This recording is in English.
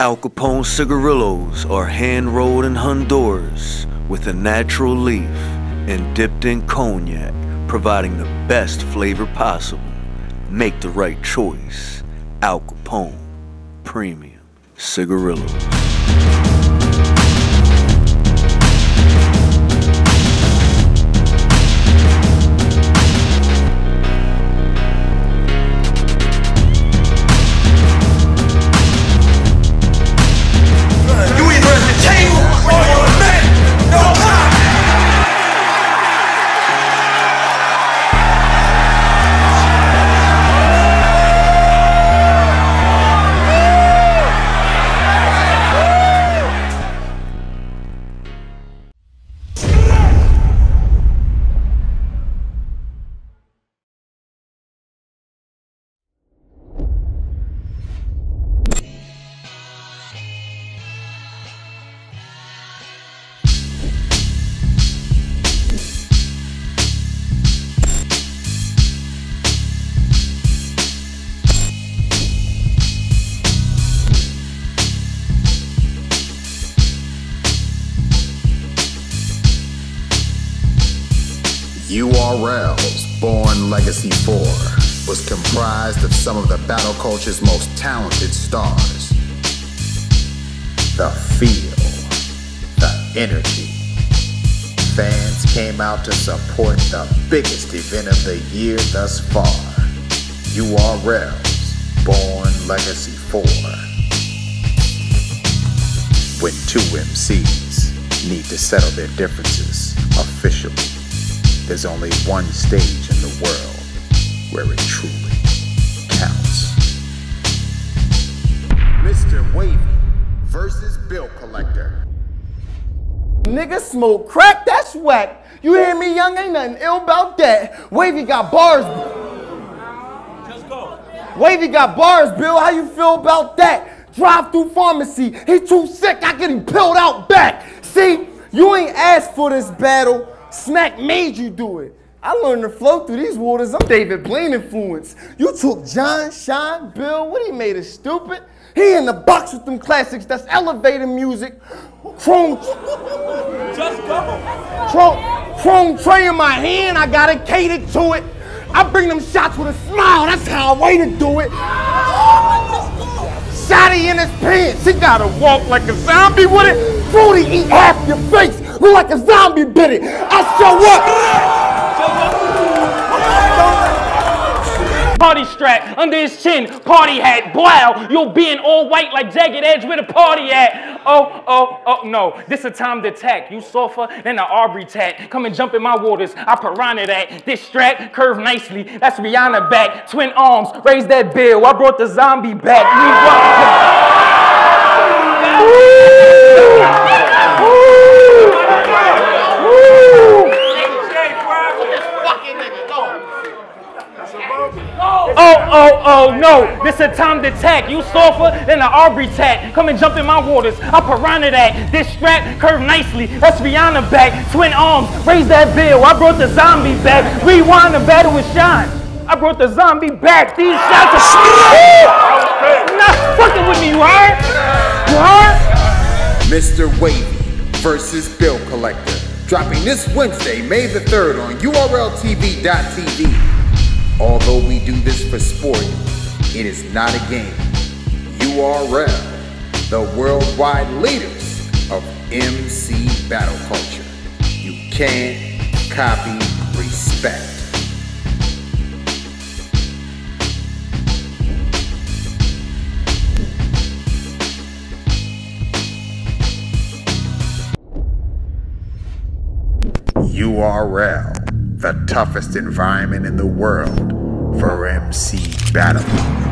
Al Capone cigarillos are hand rolled in Honduras with a natural leaf and dipped in cognac, providing the best flavor possible. Make the right choice. Al Capone Premium Cigarillos. URL's Born Legacy 4 was comprised of some of the battle culture's most talented stars. The feel, the energy. Fans came out to support the biggest event of the year thus far. URL's Born Legacy 4. When two MCs need to settle their differences officially there's only one stage in the world where it truly counts. Mr. Wavy versus Bill Collector. Nigga smoke crack, that's whack. You hear me, young? Ain't nothing ill about that. Wavy got bars. Just go. Wavy got bars, Bill. How you feel about that? Drive through pharmacy. He too sick. I get him pilled out back. See, you ain't asked for this battle. Smack made you do it. I learned to flow through these waters. I'm David Blaine influence. You took John, Sean, Bill. What he made us stupid? He in the box with them classics. That's elevator music. Chrome. Just go. Chrome, chrome tray in my hand. I gotta cater to it. I bring them shots with a smile. That's how I way to do it. Shotty in his pants. He gotta walk like a zombie with it. Fruity eat half your face. Look like a zombie bit it. I show up. Party strap under his chin, party hat, blow. You'll be in all white like jagged edge with a party at. Oh, oh, oh, no. This a time to attack. You softer than an Aubrey tat. Come and jump in my waters. I piranha that. This strap curve nicely. That's Rihanna back. Twin arms, raise that bill. I brought the zombie back. Oh, oh, oh, no. This a time to attack. You softer than an Aubrey tat. Come and jump in my waters. I piranha that. This strap curve nicely. That's Rihanna back. Twin arms, raise that bill. I brought the zombie back. Rewind the battle with Shine. I brought the zombie back. These shots are. Not fucking with me, you heard? You heard? Mr. Wavy versus Bill Collector. Dropping this Wednesday, May the 3rd on URLTV.tv. Although we do this for sport, it is not a game. URL, the worldwide leaders of MC battle culture. You can't copy respect. URL, the toughest environment in the world for MC battle.